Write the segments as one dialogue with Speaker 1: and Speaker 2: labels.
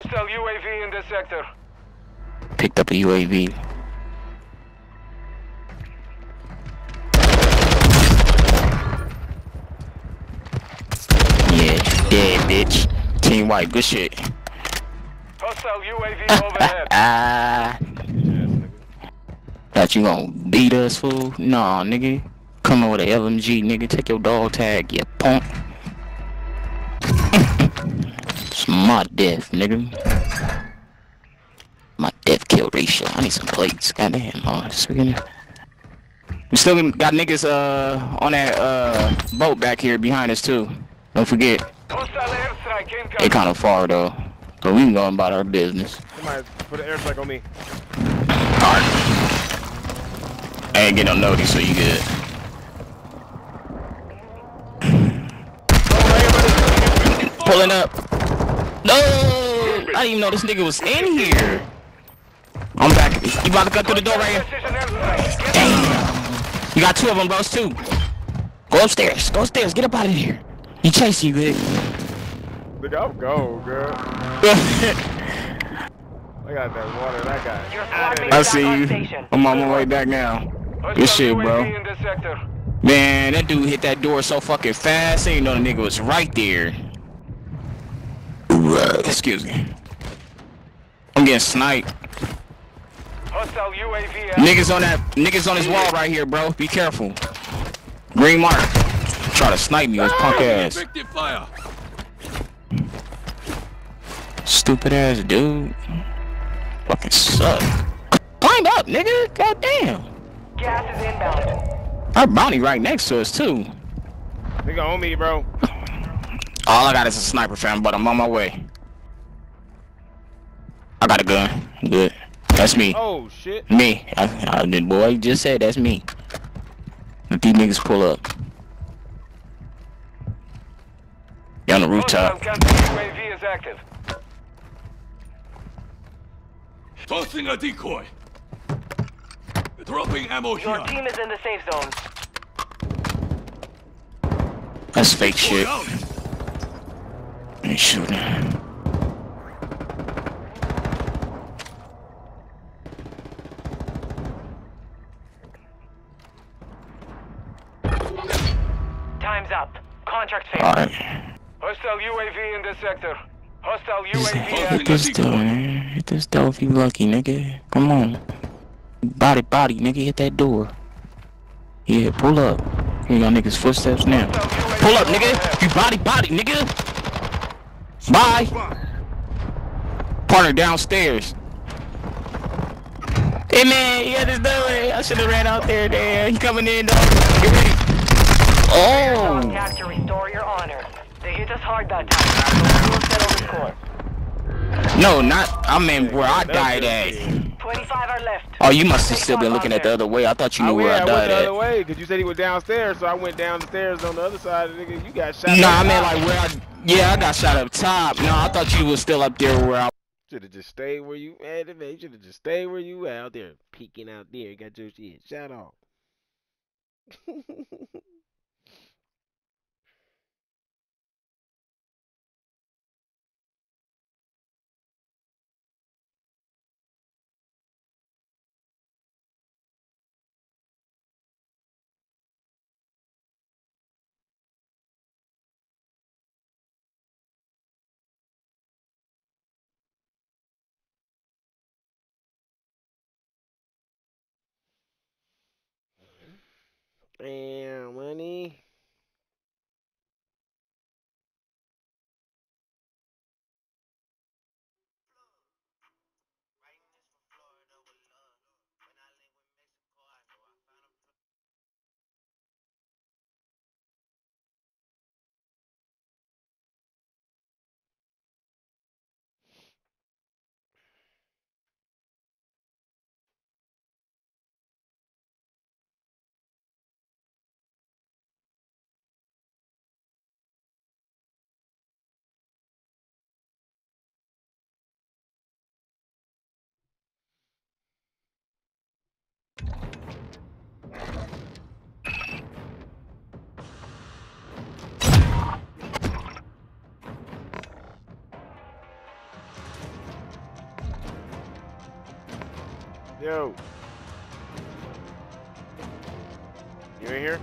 Speaker 1: Hostile UAV in this sector.
Speaker 2: Picked up a UAV. Yeah, dead bitch. Team White, good shit.
Speaker 1: Hostile UAV overhead.
Speaker 2: Ah, thought you gonna beat us, fool? Nah, nigga. Come on with a LMG, nigga. Take your dog tag, you punk. My death, nigga. My death kill ratio. I need some plates. Goddamn, oh, speaking of- We still got niggas uh on that uh boat back here behind us too. Don't forget. They kind of far though, but we can go about our business.
Speaker 3: Somebody put an airstrike on me.
Speaker 2: Alright. I ain't getting no notice, so you good. Pulling up. No! I didn't even know this nigga was in here. I'm back. You about to cut through the door right here? Damn. You got two of them, bros, too. Go upstairs. Go upstairs. Get up out of here. He chasing you, good.
Speaker 3: Look, I'm go, girl. I got that water, that guy.
Speaker 4: Your
Speaker 3: Outta
Speaker 4: squad
Speaker 3: there.
Speaker 4: mate
Speaker 2: I see you. I'm on my way back now.
Speaker 1: Hostile
Speaker 2: Good shit, bro.
Speaker 1: UAV in this sector.
Speaker 2: Man, that dude hit that door so fucking fast, I didn't know the nigga was right there. Excuse me. I'm getting sniped.
Speaker 1: Hostile UAV. out.
Speaker 2: Niggas on that, niggas on this wall right here, bro. Be careful. Green mark. Try to snipe me with his punk ass.
Speaker 5: Effective fire.
Speaker 2: Stupid ass dude. Fucking suck. Climb up, nigga. Goddamn.
Speaker 4: Gas is inbound.
Speaker 2: Our bounty right next to us too.
Speaker 3: Nigga on me, bro.
Speaker 2: All I got is a sniper fam, but I'm on my way. I got a gun. Good. That's me.
Speaker 3: Oh, shit.
Speaker 2: Me. I, I, the boy just said that's me. Let these niggas pull up. You on the rooftop.
Speaker 1: UAV is active.
Speaker 5: Tossing a decoy. Dropping ammo
Speaker 4: Your
Speaker 5: here.
Speaker 4: team is in the safe zone.
Speaker 2: That's fake
Speaker 5: Boy
Speaker 2: shit. Ain't shooting.
Speaker 4: Time's up. Contract failed.
Speaker 2: Alright.
Speaker 1: Hostile UAV in this sector. Hostile UAV
Speaker 5: Hit
Speaker 2: this door, man. Hit this door if you lucky, nigga. Come on. Body, body, nigga. Hit that door. Yeah, pull up. Y'all niggas footsteps now. Pull up, nigga. You body, body, nigga. Bye. Partner downstairs. Hey man, he had his doorway. I should have ran out there. There, he coming in. Though. Get ready. Oh.
Speaker 4: Contact to restore your honor. They hit us hard that time. We'll settle the score.
Speaker 2: No, not. I mean where I died at.
Speaker 4: 25 are left.
Speaker 2: Oh, you must have still been looking at the other way. I thought you
Speaker 3: I,
Speaker 2: knew
Speaker 3: went,
Speaker 2: where I
Speaker 3: I went the
Speaker 2: at.
Speaker 3: other way, because you said he was downstairs, so I went down the stairs on the other side. Nigga, you got shot.
Speaker 2: No, I mean like where I. Yeah, I got shot up top. No, I thought you was still up there where I.
Speaker 3: Should have just stayed where you at, man. You should have just stayed where you at out there, peeking out there. Got your shit shot off. Damn, money. Yo. You in here?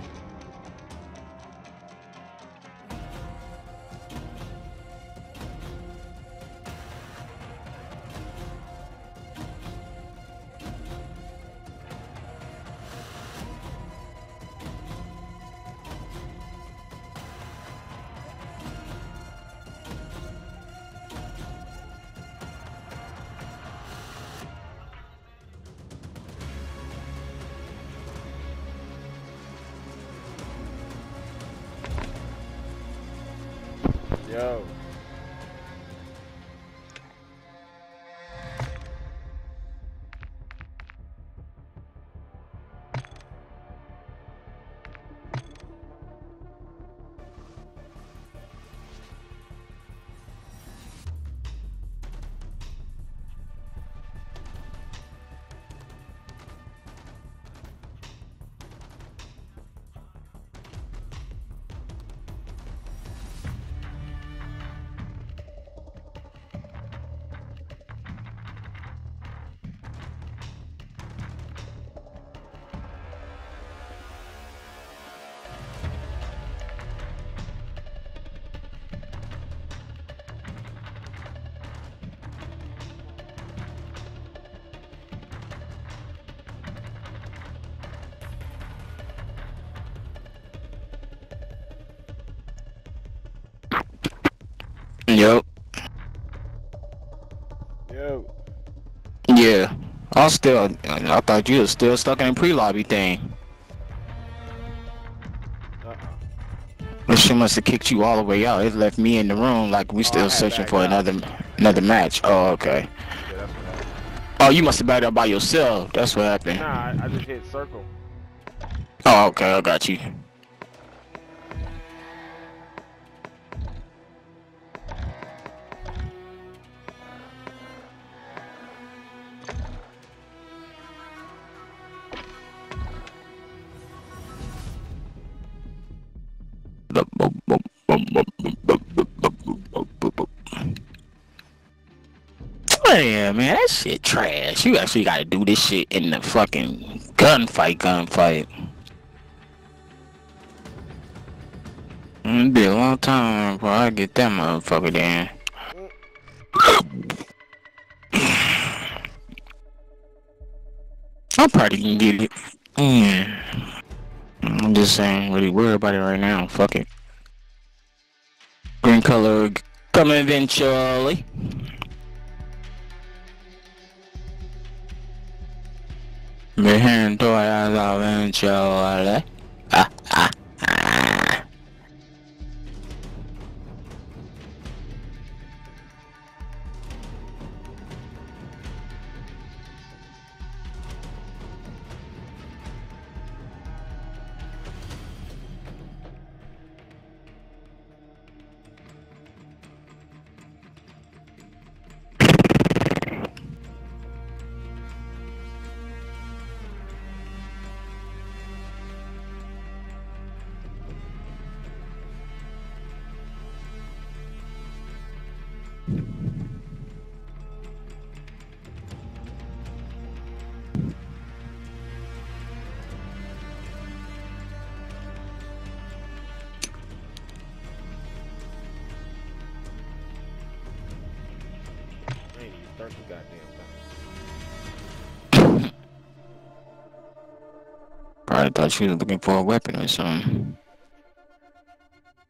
Speaker 3: Yo.
Speaker 2: Yup.
Speaker 3: Yo.
Speaker 2: Yeah. I'm still. I thought you was still stuck in pre-lobby thing.
Speaker 3: Uh-uh.
Speaker 2: But she must have kicked you all the way out. It left me in the room like we
Speaker 3: oh,
Speaker 2: still
Speaker 3: had
Speaker 2: searching for another another match. Oh, okay.
Speaker 3: Yeah, that's what happened.
Speaker 2: Oh, you must have backed up by yourself. That's what happened.
Speaker 3: Nah, I, I just hit circle.
Speaker 2: Oh, okay. I got you. Yeah, man, that shit trash. You actually gotta do this shit in the fucking gunfight, gunfight. It'll be a long time before I get that motherfucker down. I probably can get it. Yeah. I'm just saying, really worried about it right now. Fuck it. Green color coming eventually. Viendo a la eventually. Ah, thought she was looking for a weapon or something.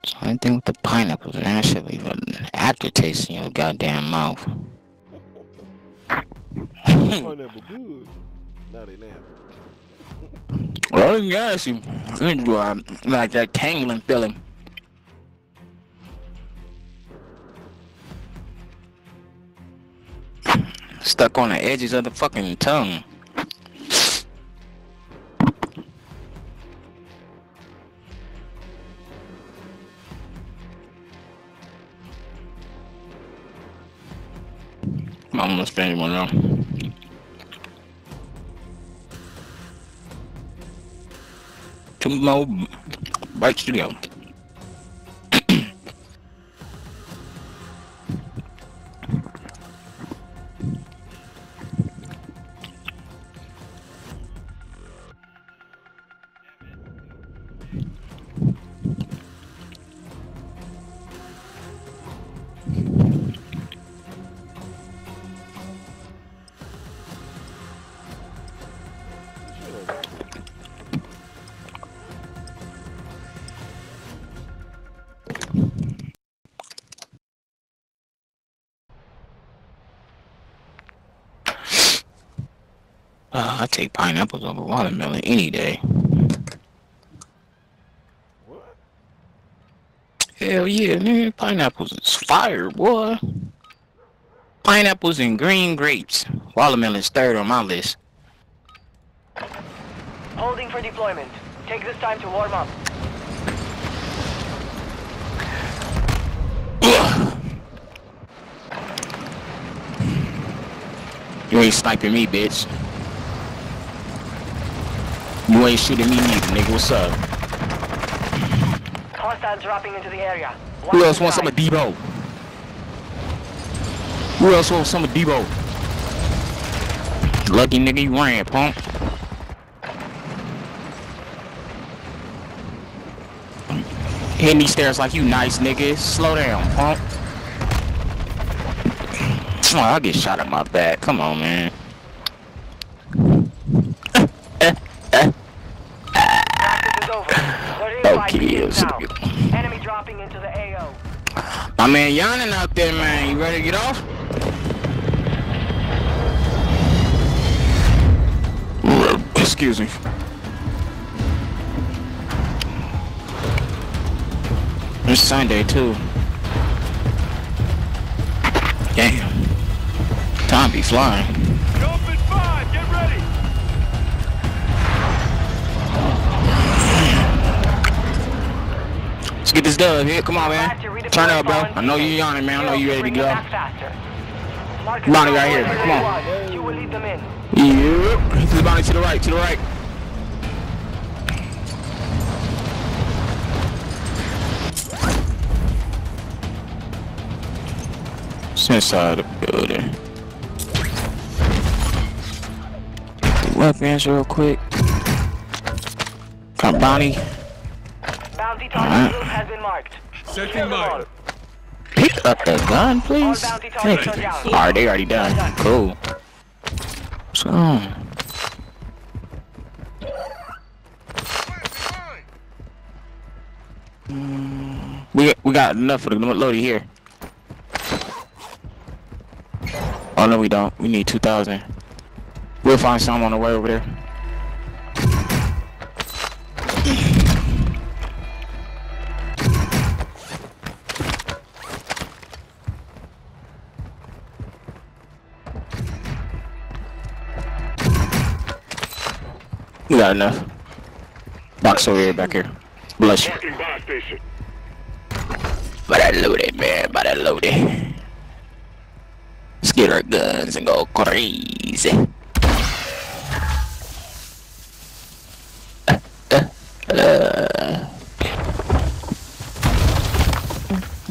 Speaker 2: Same thing with the pineapples, man. That shit leave an aftertaste in your goddamn mouth.
Speaker 3: Pineapple good. Not in there.
Speaker 2: Well, you you, uh, like that tangling feeling. Stuck on the edges of the fucking tongue. I'm gonna spend one now. Two more bites take pineapples over watermelon any day.
Speaker 3: What?
Speaker 2: Hell yeah, nigga. Pineapples is fire, boy. Pineapples and green grapes. Watermelon's third on my list.
Speaker 4: Holding for deployment. Take this time to warm up.
Speaker 2: You ain't sniping me, bitch. You ain't shooting me neither, nigga. What's up?
Speaker 4: Hostiles dropping into the area.
Speaker 2: Who else wants some of Debo? Who else wants some of Debo? Lucky nigga, you ran, punk. Hitting these stairs like you nice nigga. Slow down, punk. Oh, I'll get shot at my back. Come on, man. My man yawning out there, man. You ready to get off? Excuse me. It's Sunday too. Damn. Time be flying.
Speaker 5: Jump in five. Get ready.
Speaker 2: Let's get this done here. Come on,
Speaker 4: Back to
Speaker 2: man. Turn up, bro. I know
Speaker 4: you're
Speaker 2: yawning, man. I know you ready to go.
Speaker 4: them faster. Marcus
Speaker 2: Bonnie right here. Come
Speaker 4: you
Speaker 2: on.
Speaker 4: You will lead them in.
Speaker 2: Yep. Hit the body to the right, to the right. It's inside the building. Weapons real quick. Got Bonnie.
Speaker 4: Bounty target group has been
Speaker 5: Setting
Speaker 4: them
Speaker 5: mine.
Speaker 2: Pick up the gun, please.
Speaker 4: All
Speaker 2: Thank you.
Speaker 4: are.
Speaker 2: Alright, they already done. Cool. So. We we got enough for the loadie here. Oh no, we don't. We need two thousand. We'll find some on the way over there. We got enough. Box over here, back here. Bless you. But I loaded, man. But I loaded. Let's get our guns and go crazy. Uh, uh, uh.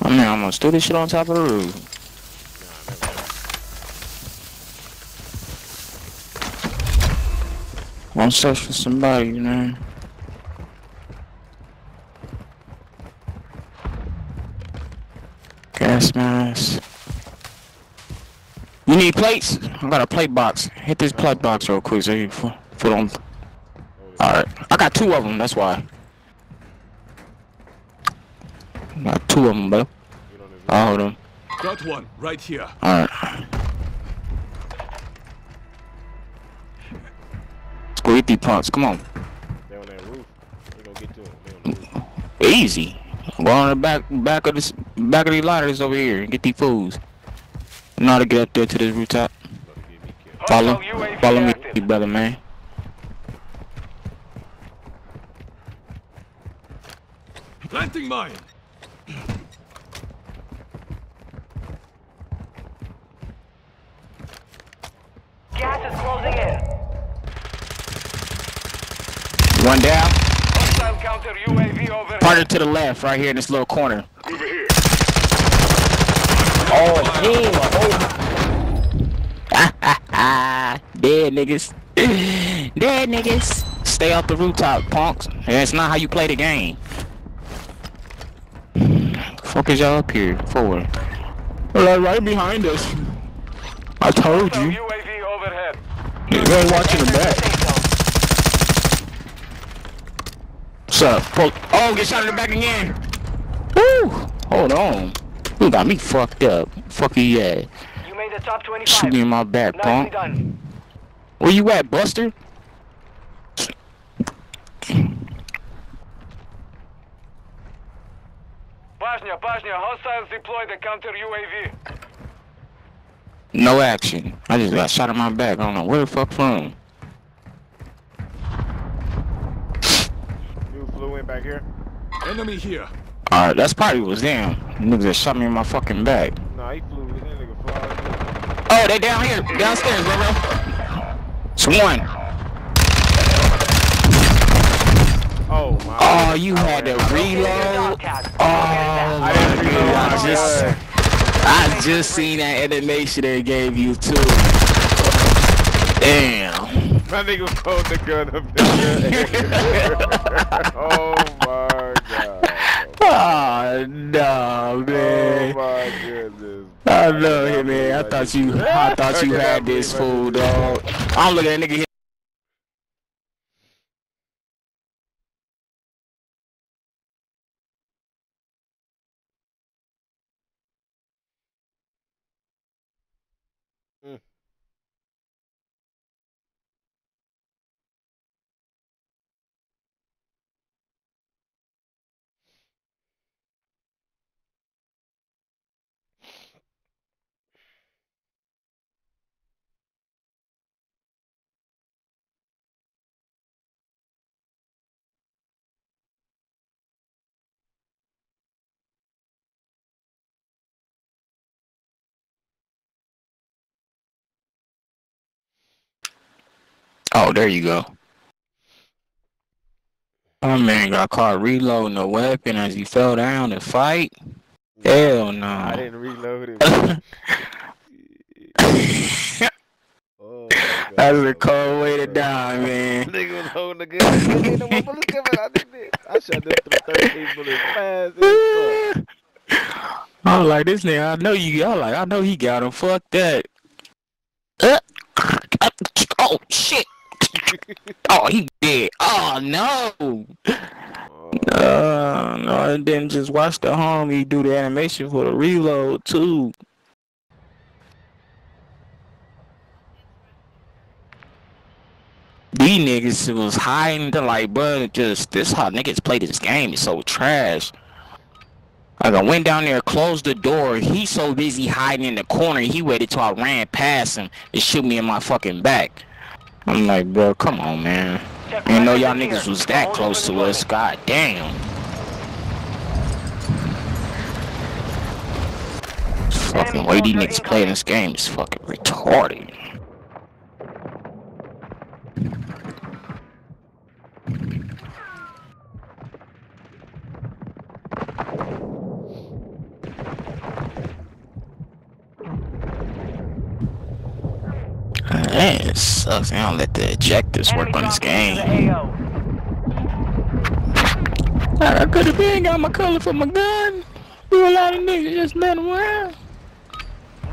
Speaker 2: I'm gonna do this shit on top of the roof. Search for somebody, you know. Gas mask. You need plates? I got a plate box. Hit this plate box real quick so you put put on. Alright. I got two of them, that's why. Got two of them, bro.
Speaker 3: You know, there's
Speaker 2: I'll hold them.
Speaker 5: Got one right here.
Speaker 2: Alright. Let's these punks. Come on.
Speaker 3: they on that roof. We gonna get to them. The.
Speaker 2: Easy. Go on the back back of this back of these ladders over here and get these fools. You know how to get up there to this rooftop.
Speaker 3: About me.
Speaker 2: Follow,
Speaker 1: Hostile UAV
Speaker 2: follow me,
Speaker 1: active.
Speaker 2: brother man.
Speaker 5: Planting mine.
Speaker 4: Gas is closing in.
Speaker 2: One down.
Speaker 1: Hostile counter UAV overhead.
Speaker 2: Partner to the left, right here in this little corner.
Speaker 5: Over here.
Speaker 2: Oh, damn. Oh. Dead niggas. Dead niggas. Stay off the rooftop, punks. That's not how you play the game. Fuck is y'all up here for? Well, right behind us. I told you.
Speaker 1: UAV overhead.
Speaker 2: You ain't watching the back.
Speaker 4: safe zone.
Speaker 2: What's up. Pull oh, get shot in the back again. Woo! Hold on. You got me fucked up. Fuck you, yeah.
Speaker 4: You made the top 25.
Speaker 2: Shoot me in my back,
Speaker 4: Nicely
Speaker 2: punk.
Speaker 4: Done.
Speaker 2: Where you at, Buster?
Speaker 1: Hostiles deploy the counter UAV.
Speaker 2: No action. I just got shot in my back. I don't know where the fuck from.
Speaker 3: Flew in back here?
Speaker 5: Enemy here.
Speaker 2: Alright, that's probably was them. Niggas that shot me in my fucking back.
Speaker 3: No, he flew. That nigga fly.
Speaker 2: Oh, they down here, downstairs, bro. It's one.
Speaker 3: Oh my.
Speaker 2: Oh, you had to
Speaker 4: Locate
Speaker 2: reload. Oh,
Speaker 3: I
Speaker 2: my
Speaker 3: didn't reload
Speaker 2: God, I just. I just seen that animation they gave you too. Damn.
Speaker 3: My nigga holding the gun up in oh my god.
Speaker 2: Oh no,
Speaker 3: Oh
Speaker 2: man.
Speaker 3: my goodness.
Speaker 2: I love it, man. I thought you, I thought you had this fool, dog. I'm looking at that nigga Oh, there you go. My man got caught reloading a weapon as he fell down to fight. Hell no.
Speaker 3: I didn't reload it. oh,
Speaker 2: That's a cold way to die, man.
Speaker 3: Nigga was holding the gun. Ain't bullets coming out of this. I shot through 13 bullets fast as fuck.
Speaker 2: I was like, this nigga, I know you. I was like, I know he got him. Fuck that. Uh, oh shit. Oh, he did. Oh no. Uh, no, didn't just watch the homie do the animation for the reload too. These niggas was hiding to like, bro, just this how niggas play this game is so trash. Like I went down there, closed the door. He so busy hiding in the corner, he waited till I ran past him and shoot me in my fucking back. I'm like, bro, come on, man. I know y'all niggas was that close to us. God damn. Fucking way these niggas play this game is fucking retarded. Man, it sucks. They don't let the ejectors work on this game. I could have been got my color for my gun. Do a lot of niggas just let around.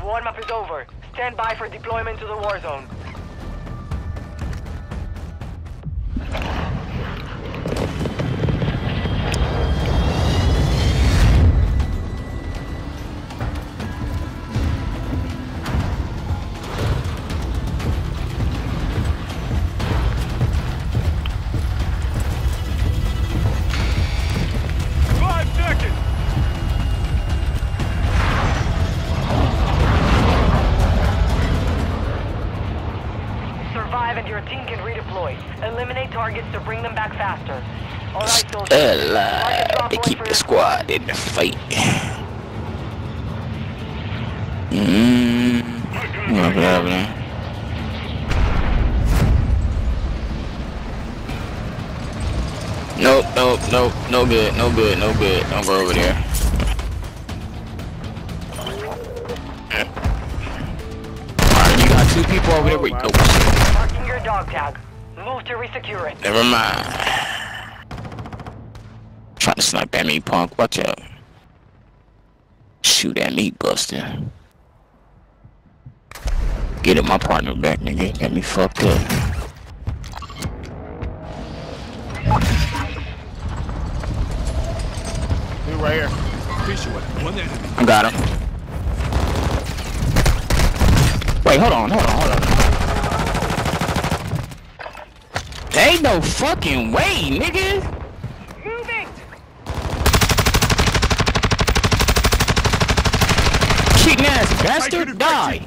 Speaker 4: Warm up is over. Stand by for deployment to the war zone.
Speaker 2: Good, no good, no good. Don't go over there. Alright, you got two people over there. Wait, oh, shit.
Speaker 4: Marking your dog tag. Move to resecure it.
Speaker 2: Never mind. Trying to snipe at me, punk. Watch out. Shoot at me, Buster. Get at my partner back, nigga. Got me fucked up.
Speaker 3: Right here.
Speaker 5: One enemy.
Speaker 2: I got him. Wait, hold on, hold on, hold on. Ain't no fucking way, nigga.
Speaker 4: Moving!
Speaker 2: Cheating ass bastard, die.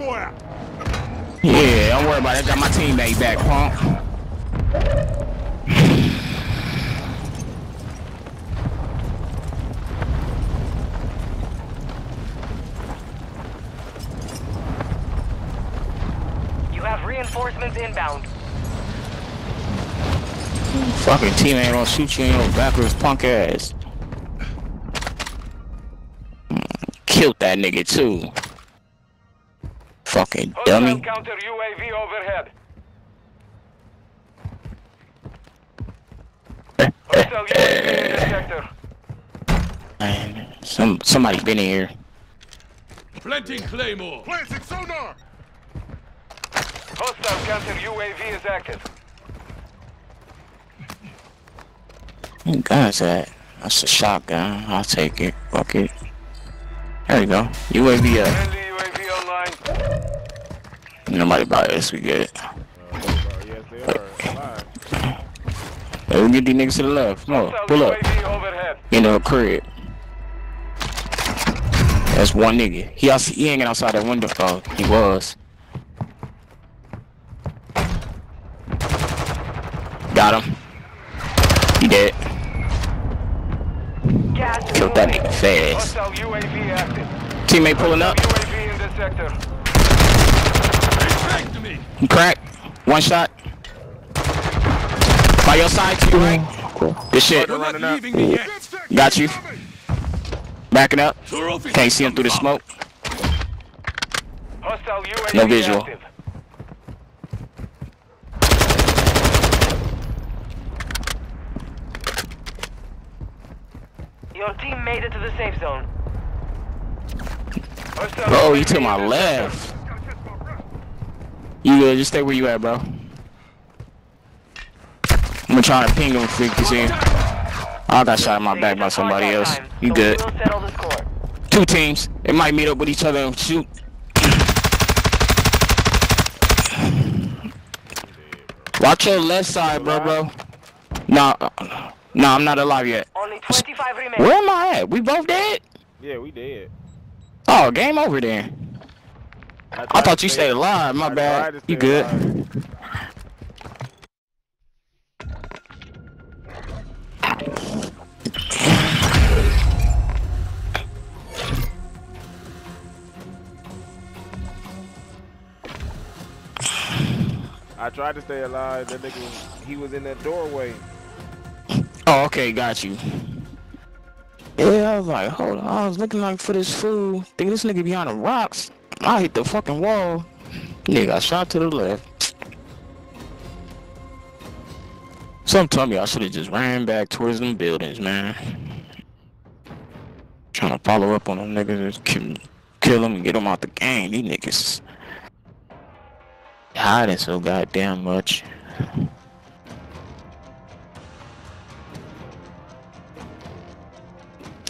Speaker 2: Yeah, don't worry about it. I got my teammate back, punk.
Speaker 4: You have reinforcements inbound.
Speaker 2: Fucking teammate don't shoot you in your backwards punk ass. Killed that nigga too. Fucking dummy.
Speaker 1: counter UAV overhead. Hostile UAV in.
Speaker 2: Man, some somebody been in here.
Speaker 5: Planting Claymore.
Speaker 6: Planting sonar!
Speaker 1: Hostile counter UAV is active.
Speaker 2: What gun's that? That's a shotgun. I'll take it. Fuck it. There you go. UAV up.
Speaker 1: UAV.
Speaker 2: Nobody buy this. We good.
Speaker 3: Uh, yes, they are. Alive.
Speaker 2: Hey, we get these niggas to the left. Come on, pull up. Into a crib. That's one nigga. He outs- he hanging outside that window. Oh, he was. Got him. He dead.
Speaker 4: Gas is
Speaker 2: Killed that nigga fast.
Speaker 1: Hostile UAV.
Speaker 2: Teammate pulling up.
Speaker 1: UAV in the sector.
Speaker 5: Expect.
Speaker 2: He cracked. One shot. By your side to your right. Good shit.
Speaker 5: You're not
Speaker 3: running up.
Speaker 5: leaving me yet.
Speaker 2: Got you. Backing up.
Speaker 5: Trophy
Speaker 2: Can't see him through the smoke. No visual.
Speaker 1: active.
Speaker 4: Your team made it to the safe zone.
Speaker 2: Oh, you to my left. You good? Just stay where you at, bro. I'm gonna try to ping him if we can see him. I got shot in my back by somebody else. You good?
Speaker 4: We'll settle the score.
Speaker 2: Two teams. They might meet up with each other and shoot. Watch your left side, bro, bro. No, uh, no, I'm not alive yet.
Speaker 4: Only 25 remain.
Speaker 2: Where am I at? We both dead?
Speaker 3: Yeah, we did.
Speaker 2: Oh, game over then. I
Speaker 3: tried
Speaker 2: thought you stayed alive. My
Speaker 3: I
Speaker 2: bad. You good?
Speaker 3: alive. I tried to stay alive. That nigga, was- he was in that doorway.
Speaker 2: Oh, okay, got you. Yeah, I was like, hold on. I was looking like for this fool. Think this nigga behind the rocks. I hit the fucking wall. Nigga, I shot to the left. Some told me I should have just ran back towards them buildings, man. Trying to follow up on them niggas, kill, kill them and get them out the game. These niggas hiding so goddamn much.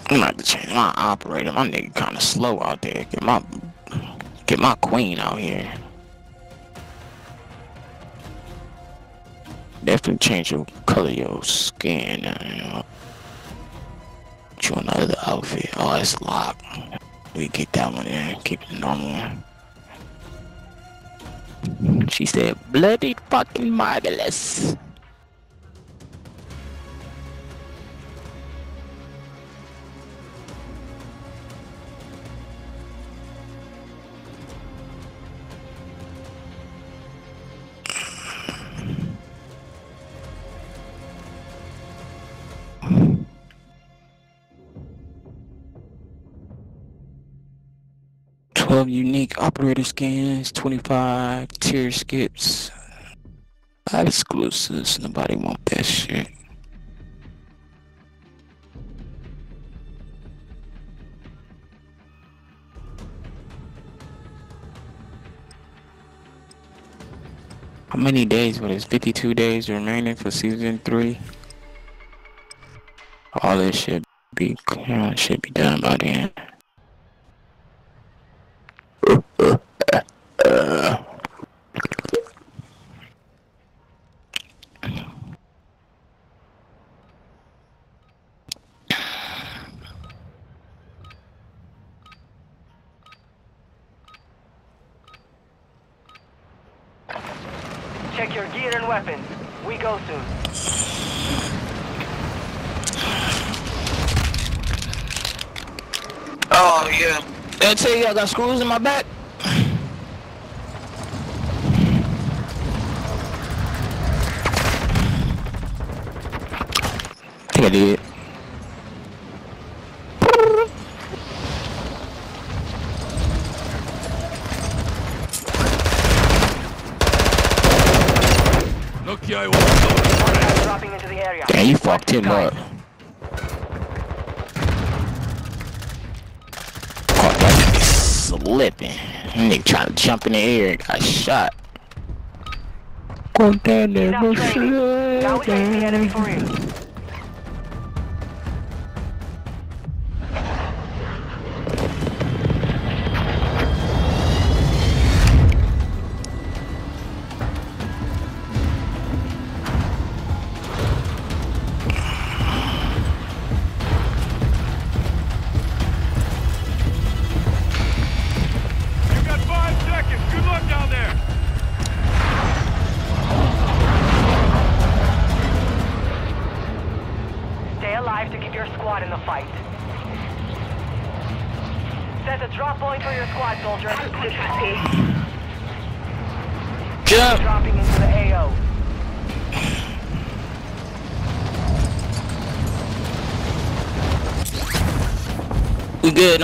Speaker 2: I'm gonna change my operator. My nigga kinda slow out there. Get my get my queen out here. Definitely change your color of your skin. uh, You you another outfit. Oh, it's locked. We get that one in. Keep it normal. She said, bloody fucking marvelous. Twelve unique operator skins, twenty-five tier skips. Exclusives. Nobody want that shit. How many days? What is 52 days remaining for season three? All this should be should be done by then.
Speaker 4: Check your gear and weapons. We go soon.
Speaker 2: Oh yeah. Did I tell you I got screws in my back? I think I did.
Speaker 5: Nokia was
Speaker 4: dropping into the area.
Speaker 2: Damn, you fucked him up. Caught that nigga slipping. Nigga trying to jump in the air, got shot. Caught that
Speaker 4: Enough
Speaker 2: nigga
Speaker 4: training. Now we face the enemy for
Speaker 5: You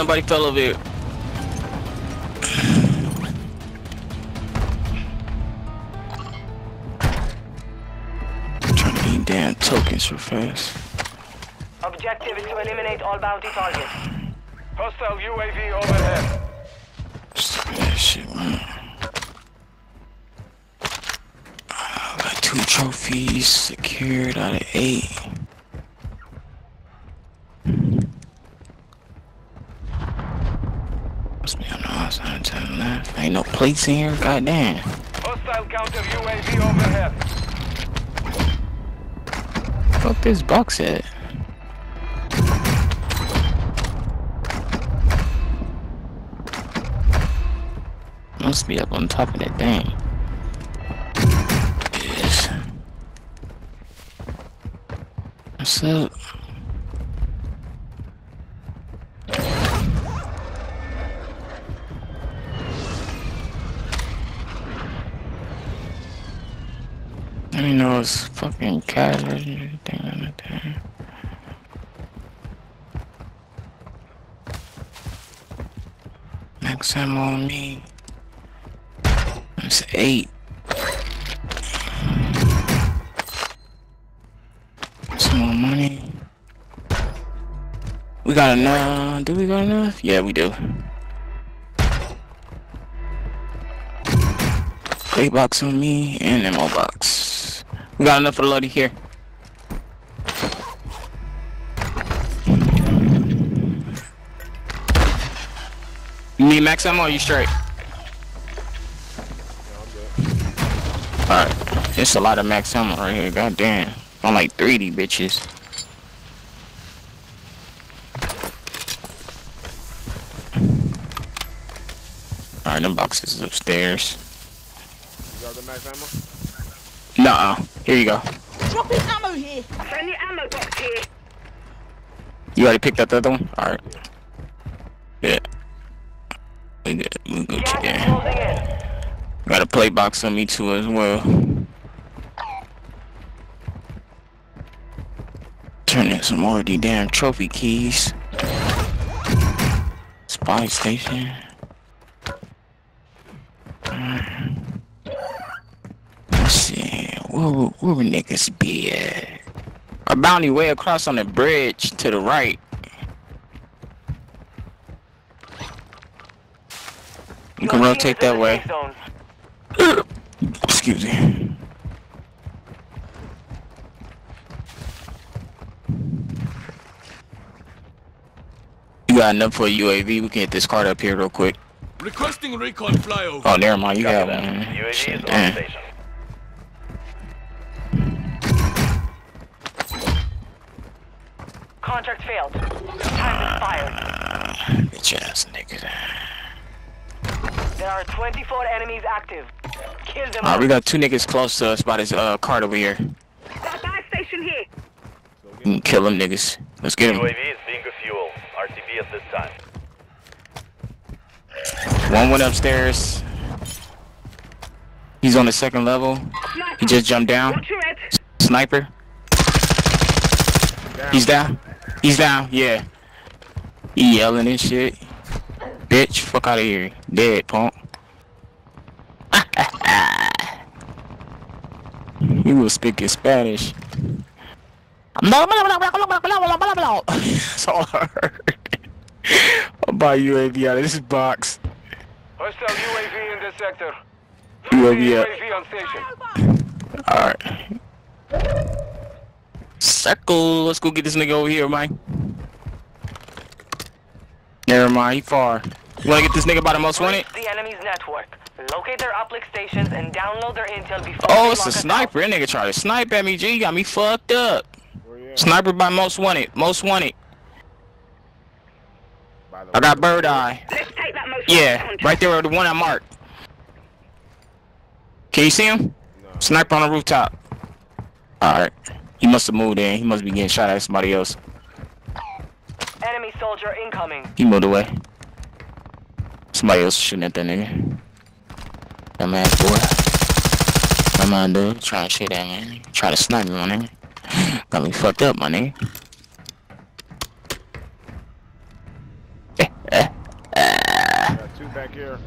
Speaker 2: nobody fell over here. Trying to eat damn tokens so fast.
Speaker 4: Objective is to eliminate all bounty targets.
Speaker 1: Hostile UAV overhead.
Speaker 2: Stop that shit, man. I got two trophies secured out of eight. Must be on the outside to the left. Ain't no plates in here, goddamn.
Speaker 1: Hostile counter UAV overhead.
Speaker 2: Fuck this box at? Must be up on top of that thing. Yes. What's up? Me know it's fucking cat or anything the thing. Max ammo on me. That's eight. Some more money. We got enough. Do we got enough? Yeah, we do. Play box on me and ammo box. We got enough for the loadie here. You need max ammo or you straight? Alright. It's a lot of max ammo right here. God damn. I'm like 3D bitches. Alright, them boxes is upstairs.
Speaker 3: You got the max ammo?
Speaker 2: Nuh-uh. Here you go.
Speaker 6: Dropping ammo here.
Speaker 4: Friendly ammo box here.
Speaker 2: You already picked up the other one? Alright. Yeah. We good. We good
Speaker 4: Gas is
Speaker 2: there.
Speaker 4: closing in.
Speaker 2: Got a play box on me too as well. Turn in some more of these damn trophy keys. Spy station. Mm. Let's see. Where, where would niggas be at? A bounty way across on the bridge to the right. You can rotate that way. Excuse me. You got enough for a UAV? We can get this card up here real quick.
Speaker 5: Requesting recon flyover.
Speaker 2: Oh, never mind. You got one.
Speaker 7: UAV
Speaker 2: Shit,
Speaker 4: Time expired.
Speaker 2: Bitch ass nigga.
Speaker 4: There are 24 enemies active. Kill them
Speaker 2: Alright, we got two niggas close to us by this uh cart over here.
Speaker 6: Got a buy station here.
Speaker 3: So
Speaker 2: We
Speaker 3: get
Speaker 2: can kill them niggas. Let's get them.
Speaker 5: UAV is being fuel. RTB at this time.
Speaker 2: One went upstairs. He's on the second level.
Speaker 6: Sniper.
Speaker 2: He just jumped down.
Speaker 6: Watch your head.
Speaker 2: Sniper.
Speaker 3: down.
Speaker 2: He's down. He's down. Yeah. He yelling and shit. Bitch, fuck out of here. Dead, punk. he was speaking Spanish. That's all I heard. I'll buy UAV out of this box.
Speaker 1: Hostile UAV in this sector.
Speaker 2: UAV.
Speaker 1: UAV on station.
Speaker 2: Alright. Circle. Let's go get this nigga over here, man. Never mind, he far. You wanna get this nigga by the most wanted?
Speaker 4: The enemy's network. Locate their uplink stations and download their intel before
Speaker 2: Oh, it's a sniper. That nigga tried to snipe at me, G. You got me fucked up.
Speaker 3: Where you at?
Speaker 2: Sniper by most wanted. Most wanted. I got bird eye.
Speaker 6: Let's take that most
Speaker 2: Yeah, right there, the one I marked. Can you see him?
Speaker 3: No.
Speaker 2: Sniper on the rooftop. Alright. He must have moved in. He must be getting shot at somebody else.
Speaker 4: Enemy soldier incoming.
Speaker 2: He moved away. Somebody else shooting at that nigga. Dumbass boy. Come on, dude. Trying to shoot at me. Try to snipe me, my nigga. Got me fucked up, my nigga.
Speaker 3: Got two back here.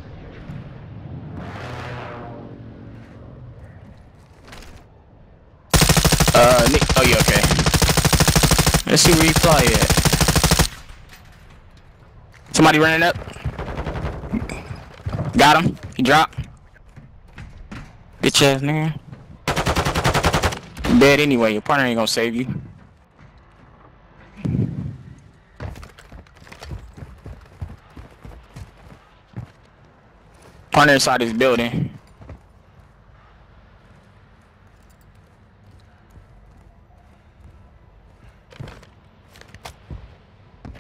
Speaker 2: Uh, Nick. Oh, yeah, okay. Let's see where you fly at. Somebody running up. Got him. He dropped. Bitch ass nigga. Dead anyway. Your partner ain't gonna save you. Partner inside this building.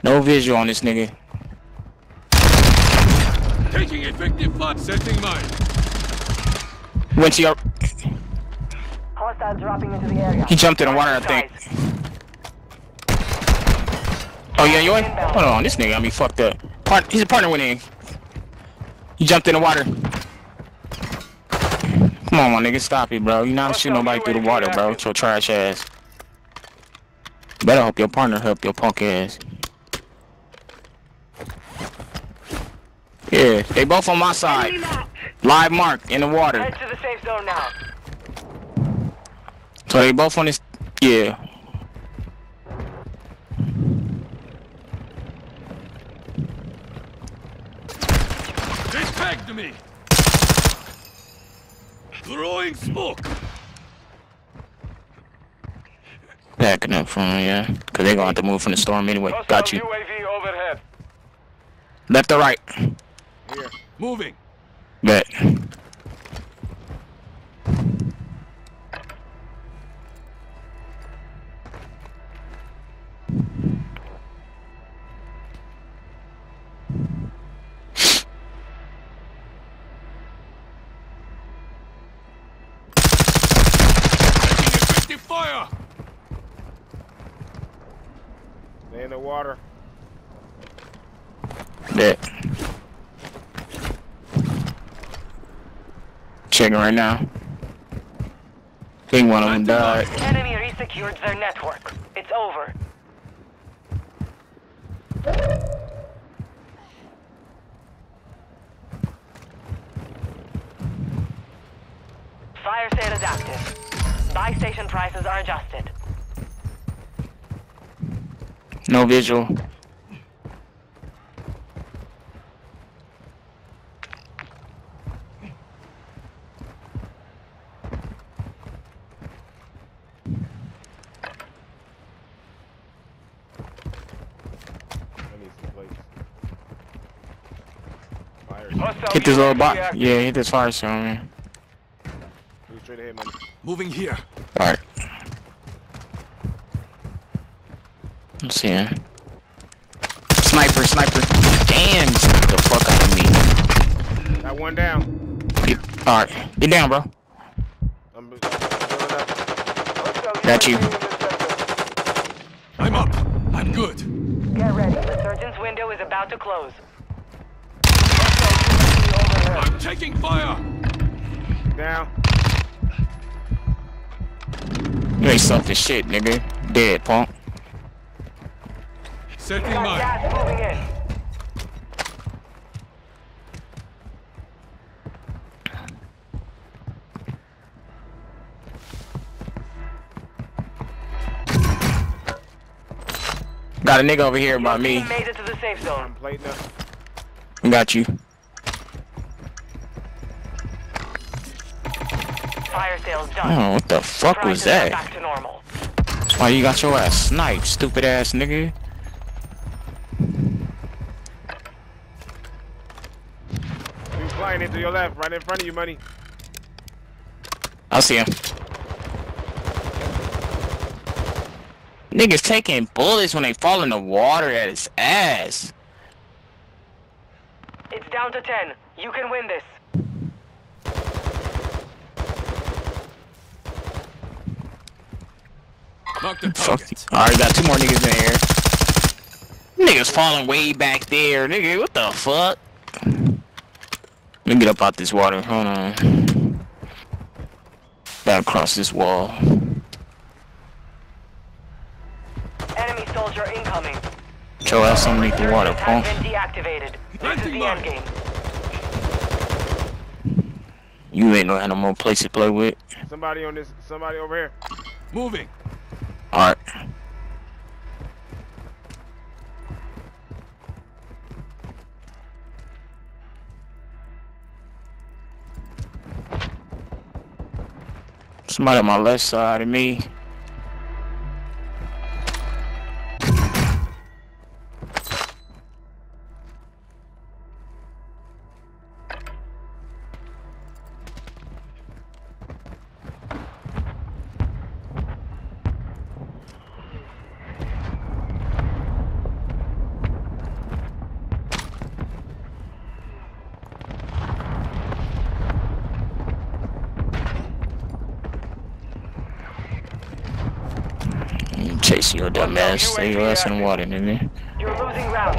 Speaker 2: No visual on this nigga.
Speaker 5: Taking effective fire. Setting mine.
Speaker 2: Went to your.
Speaker 4: Hostile dropping into the area.
Speaker 2: He jumped in the water, I think. Oh yeah, you ain't. Hold on, this nigga got me fucked up. Part, he's a partner went in. He jumped in the water. Come on, my nigga, stop it, bro. You not shooting nobody through the water, bro. With your trash ass. Better hope your partner help your punk ass. Yeah, they both on my side. Live mark in the water.
Speaker 4: Head to the safe zone now.
Speaker 2: So they both on this. Yeah.
Speaker 5: They tagged me. Throwing smoke.
Speaker 2: Backing up from him, yeah. Cause they're gonna have to move from the storm anyway.
Speaker 1: Hostile
Speaker 2: Got you.
Speaker 1: UAV overhead.
Speaker 2: Left or right?
Speaker 3: Here.
Speaker 5: Moving.
Speaker 2: Bet.
Speaker 5: Taking fire.
Speaker 3: They in the water.
Speaker 2: Bet. Checking right now. think one of them died.
Speaker 4: Enemy resecured their network. It's over. Fire sale is active. Buy station prices are adjusted.
Speaker 2: No visual.
Speaker 3: I need some plates. Fire.
Speaker 1: Hostile
Speaker 2: Hit this little
Speaker 1: UAV
Speaker 2: box. Yeah, hit this fire zone, man.
Speaker 3: Straight ahead, man.
Speaker 5: Moving here.
Speaker 2: Alright. Let's see. Sniper, sniper. Damn, he the fuck out of me.
Speaker 3: Got one down.
Speaker 2: All right, get down, bro.
Speaker 3: I'm building up.
Speaker 2: Got you.
Speaker 1: UAV in this sector.
Speaker 5: I'm up. I'm good.
Speaker 4: Get ready. Resurgence window is about to close.
Speaker 5: I'm taking fire.
Speaker 3: Down.
Speaker 2: You ain't something shit, nigga. Dead, punk.
Speaker 5: Setting
Speaker 4: Got
Speaker 5: mine.
Speaker 4: gas moving in.
Speaker 2: Got a nigga over here by me.
Speaker 4: made it to the safe zone.
Speaker 3: I'm plating up.
Speaker 2: Got you. Oh, what the fuck was
Speaker 4: Prices are
Speaker 2: that?
Speaker 4: Back to normal.
Speaker 2: That's why you got your ass sniped, stupid ass nigga.
Speaker 3: You flying into your left, right in front of you, money.
Speaker 2: I see him. Niggas taking bullets when they fall in the water at his ass.
Speaker 4: It's down to 10. You can win this.
Speaker 5: Mark the
Speaker 2: Fuck.
Speaker 5: target.
Speaker 2: Alright, got two more niggas in here. Niggas falling way back there. Nigga, what the fuck? Let me get up out this water. Hold on. Gotta cross this wall.
Speaker 4: Enemy soldier incoming.
Speaker 2: Get your ass underneath the water,
Speaker 4: Surgeon
Speaker 2: punk.
Speaker 4: has been deactivated. This is the
Speaker 5: mine.
Speaker 4: end game.
Speaker 2: You ain't no animal place to play with.
Speaker 3: Somebody on this. Somebody over here.
Speaker 5: Moving.
Speaker 2: Alright. Somebody on my left side of me. Chasing your dumb ass. Stay your ass in the water, nigga.
Speaker 4: You're losing round.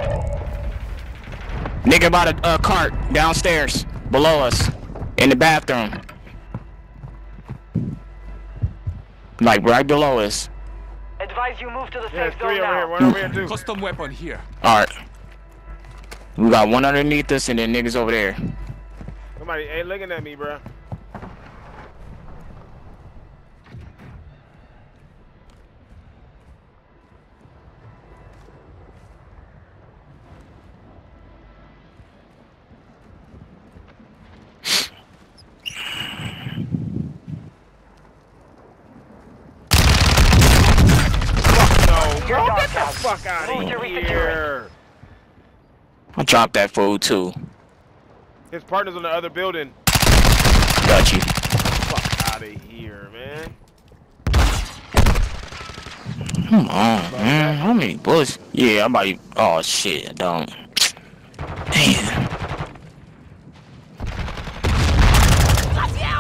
Speaker 2: Nigga bought a uh, cart downstairs, below us, in the bathroom. Like right below us.
Speaker 4: Advise you move to the
Speaker 3: Yeah,
Speaker 4: safe
Speaker 3: three
Speaker 4: zone
Speaker 3: over here.
Speaker 4: now.
Speaker 3: One over here too.
Speaker 5: Custom weapon here.
Speaker 2: Alright. We got one underneath us and then niggas over there.
Speaker 3: Somebody ain't looking at me, bro. Fuck no,
Speaker 4: Your
Speaker 3: bro.
Speaker 4: dog
Speaker 3: Get the
Speaker 4: tags.
Speaker 3: fuck out
Speaker 4: Move
Speaker 3: of
Speaker 4: to resecure it.
Speaker 3: here.
Speaker 2: I dropped that fool too.
Speaker 3: His partner's on the other building.
Speaker 2: Got you.
Speaker 3: Fuck out of here, man.
Speaker 2: Come on, man. How many bullets? Yeah, I might. Oh shit, I don't. Damn.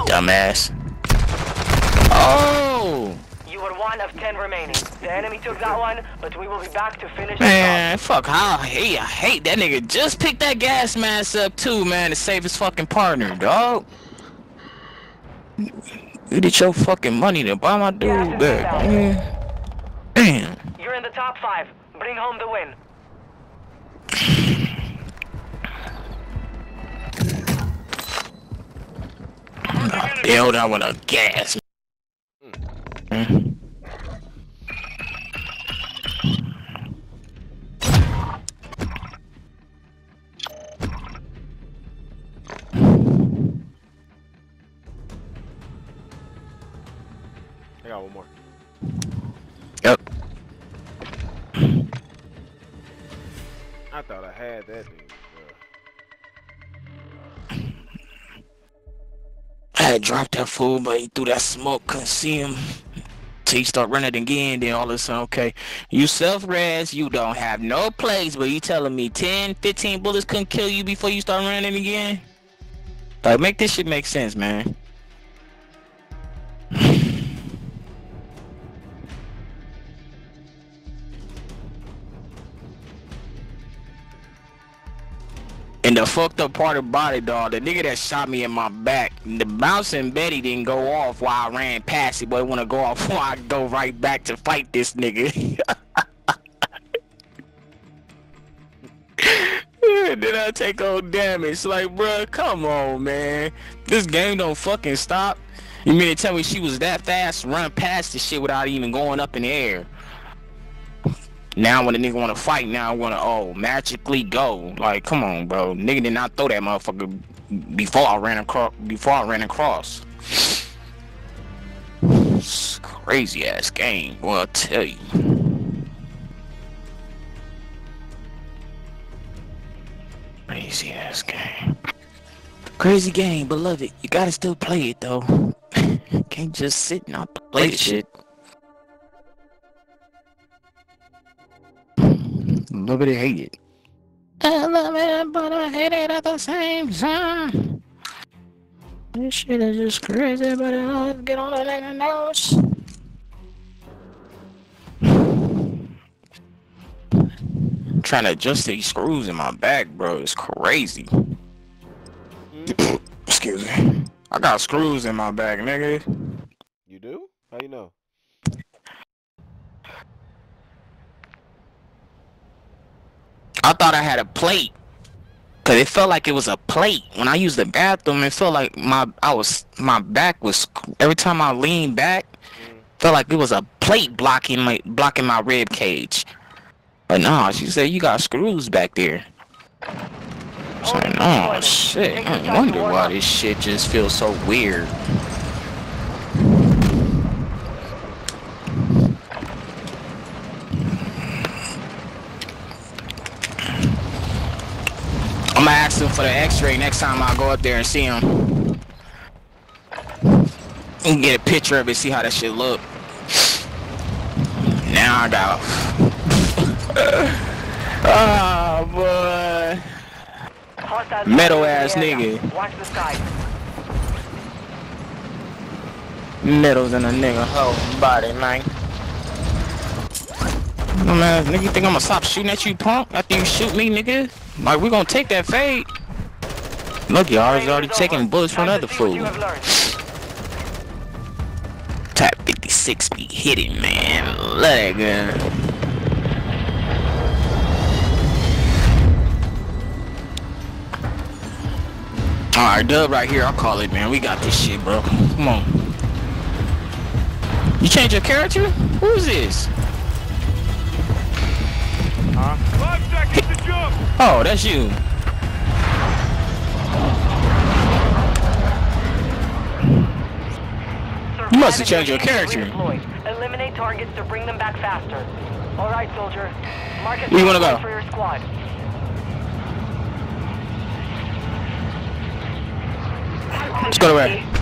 Speaker 2: Dumbass. Oh!
Speaker 4: You were one of 10 remaining. The enemy took that one, but we will be back to finish the
Speaker 2: Man, fuck how I hate I hate that nigga just picked that gas mask up too, man, to save his fucking partner, dog. You did your fucking money to buy my dude
Speaker 4: Yeah,
Speaker 2: back,
Speaker 4: yeah.
Speaker 2: man. Damn.
Speaker 4: You're in the top five. Bring home the win.
Speaker 2: Build out with a gas. Mm.
Speaker 3: Got one more.
Speaker 2: Yep.
Speaker 3: I thought I had that dude.
Speaker 2: I had dropped that fool, but he threw that smoke, couldn't see him. Till he start running again, then all of a sudden, okay. You self-res, you don't have no place, but you telling me 10, 15 bullets couldn't kill you before you start running again? Like, make this shit make sense, man. And the fucked up part about it, dog, the nigga that shot me in my back, the bouncing Betty didn't go off while I ran past it, but it wanna go off while I go right back to fight this nigga. then I take on damage. Like, bruh, come on, man. This game don't fucking stop. You mean to tell me she was that fast, run past the shit without even going up in the air? Now when the nigga wanna fight, now I wanna oh magically go. Like, come on, bro. Nigga did not throw that motherfucker before I ran across. Before I ran across. It's a crazy ass game. Well, I tell you. Crazy ass game. Crazy game, beloved. You gotta still play it though. Can't just sit and not play the shit. Love it hate it. I love it, but I hate it at the same time. This shit is just crazy, but it all get on the nigga nose. Trying to adjust these screws in my back, bro. It's crazy. Mm-hmm. Excuse me. I got screws in my back, nigga.
Speaker 3: You do? How you know?
Speaker 2: I thought I had a plate. Cause it felt like it was a plate. When I used the bathroom, it felt like my I was my back was every time I leaned back, felt like it was a plate blocking my blocking my rib cage. But no, she said you got screws back there. So like, oh shit, I wonder why this shit just feels so weird. I'm gonna ask him for the x-ray next time I go up there and see him. And get a picture of it, see how that shit look. Now I got Oh boy. Metal ass nigga.
Speaker 4: Watch the skies.
Speaker 2: Needles in a nigga whole body, man. Man, nigga, you think I'm gonna stop shooting at you, punk? After you shoot me, nigga? Like, we gonna take that fade. Look, y'all is already taking bullets from
Speaker 4: Time to
Speaker 2: another
Speaker 4: see what
Speaker 2: fool.
Speaker 4: you.
Speaker 2: Type 56 be hitting, man. Love that gun. Alright, dub right here. I'll call it, man. We got this shit, bro. Come on. You change your character? Who's this?
Speaker 5: Five seconds to jump.
Speaker 2: Oh, that's you. You must have changed your character.
Speaker 4: Eliminate targets to bring them back faster. All right, soldier. Mark a
Speaker 2: you wanna go?
Speaker 4: for your squad.
Speaker 2: Let's go to where?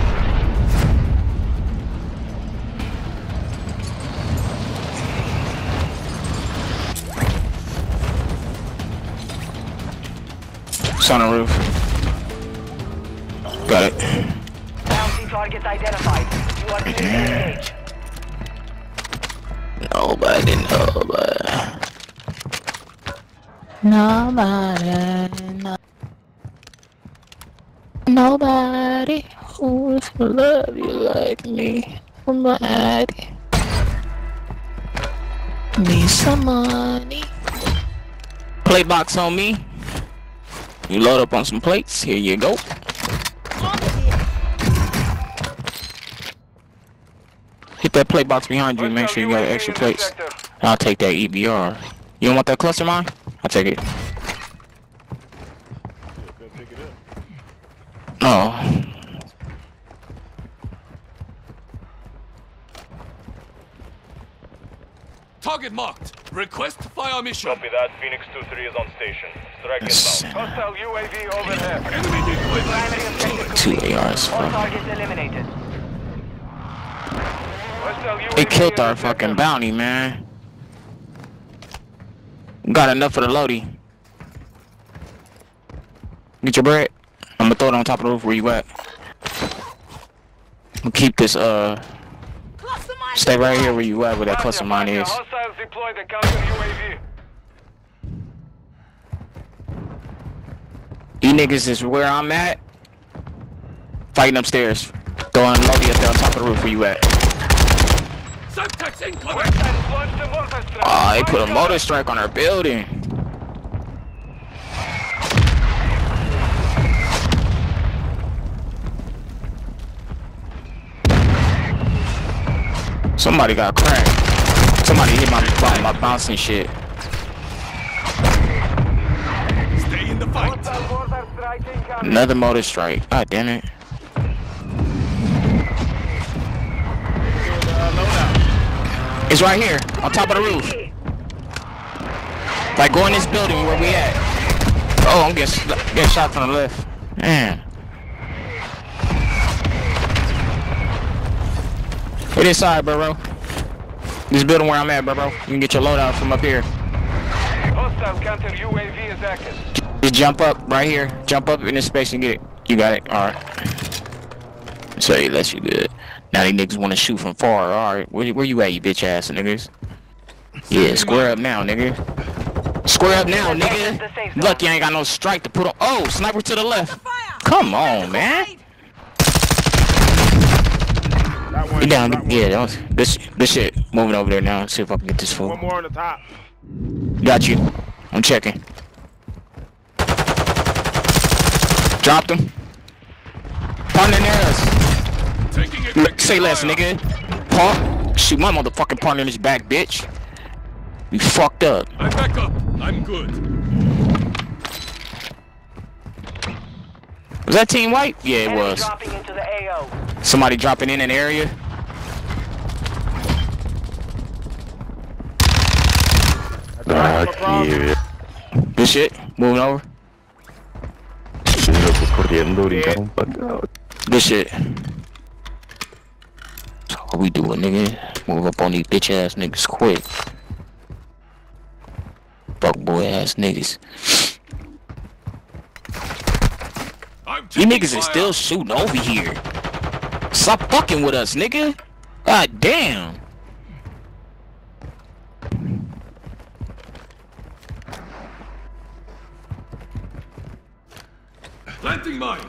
Speaker 2: It's on the roof. Got it.
Speaker 4: Bounty targets identified. You are clear to engage.
Speaker 2: Nobody, nobody. Nobody, no. Nobody who will love you like me. Nobody. Need some money. Plate box on me. You load up on some plates. Here you go. Hit that plate box behind you. Make sure you got
Speaker 1: Hostile
Speaker 2: extra
Speaker 1: UAV in this
Speaker 2: plates. I'll take that EBR. You don't want that cluster mine? I'll take it.
Speaker 3: Yeah, go pick it up.
Speaker 2: Oh.
Speaker 5: Target marked. Request fire mission.
Speaker 1: Copy that. Phoenix 2-3 is on station. Strike inbound. Hostile UAV overhead.
Speaker 5: Enemy deployed.
Speaker 2: Two. ARs.
Speaker 4: All
Speaker 2: Fuck.
Speaker 4: targets eliminated.
Speaker 1: Hostile UAV
Speaker 2: They killed our fucking bounty, man. Got enough for the loadie. Get your bread. I'm gonna throw it on top of the roof. Where you at? I'm gonna keep this. Uh, stay right here where you at, where that cluster mine is.
Speaker 1: Hostiles deploy the counter UAV.
Speaker 2: You niggas is where I'm at. Fighting upstairs. Throwing loadie up there on top of the roof. Where you at?
Speaker 1: Strike.
Speaker 2: Oh, they put a
Speaker 1: mortar
Speaker 2: strike on our building. Somebody got cracked. Somebody hit my my, my bouncing shit.
Speaker 5: Stay in the fight!
Speaker 1: Another mortar strike.
Speaker 2: God damn it. It's right here, on top of the roof. Like go in this building where we at. Oh, I'm getting, getting shot from the left. Man. It is side, bro. This building where I'm at, bro. You can get your loadout from up here.
Speaker 1: Hostile counter UAV is active.
Speaker 2: Just jump up right here. Jump up in this space and get it. You got it. All right. So he lets you good. Now these niggas want to shoot from far. All right. Where, where you at, you bitch ass niggas? Yeah, square up now, nigga. Square up now, nigga. Look, you ain't got no strike to put on. Oh, sniper to the left. Come on, man.
Speaker 3: Got one.
Speaker 2: You down? Yeah, that was this. This shit. Moving over there now. See if I can get this fool.
Speaker 3: One more on the top.
Speaker 2: Got you. I'm checking. Dropped him. Partner arrows.
Speaker 5: Taking it
Speaker 2: Look, Say less, nigga. Punk. Shoot my motherfucking partner in his back, bitch. You fucked up.
Speaker 5: I'm back up. I'm good.
Speaker 2: Was that team white? Yeah, it
Speaker 4: Enemy
Speaker 2: was.
Speaker 4: dropping into the AO.
Speaker 2: Somebody dropping in an area.
Speaker 3: I tried to come across.
Speaker 2: Good shit. Moving over.
Speaker 7: corriendo, brincaron para acá.
Speaker 2: Good shit. So what we doing, nigga? Move up on these bitch ass niggas quick. Fuck boy ass niggas.
Speaker 5: I'm
Speaker 2: You niggas is still shooting over here. Stop fucking with us, nigga. God damn.
Speaker 5: Planting mine.